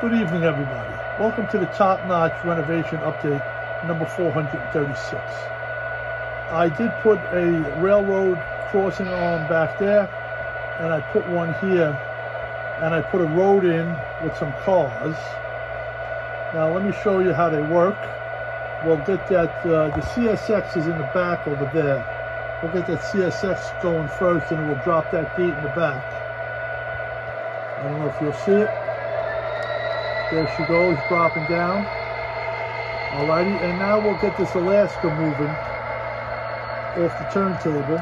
Good evening, everybody. Welcome to the Top Notch Renovation Update number 436. I did put a railroad crossing arm back there, and I put one here, and I put a road in with some cars. Now, let me show you how they work. We'll get that, uh, the CSX is in the back over there. We'll get that CSX going first, and we'll drop that gate in the back. I don't know if you'll see it. There she goes, dropping down. Alrighty, and now we'll get this Alaska moving off the turntable.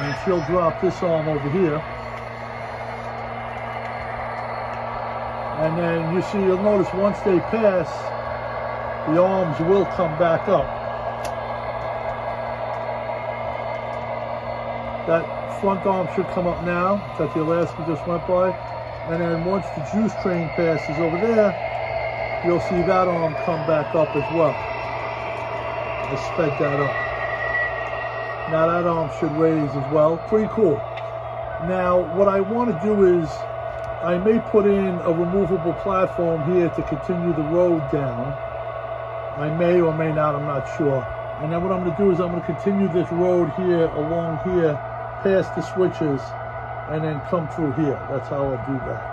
And she'll drop this arm over here. And then you see, you'll notice once they pass, the arms will come back up. That front arm should come up now, that the Alaska just went by. And then once the juice train passes over there, you'll see that arm come back up as well. I sped that up. Now that arm should raise as well. Pretty cool. Now what I want to do is I may put in a removable platform here to continue the road down. I may or may not, I'm not sure. And then what I'm going to do is I'm going to continue this road here along here past the switches and then come through here. That's how I'll do that.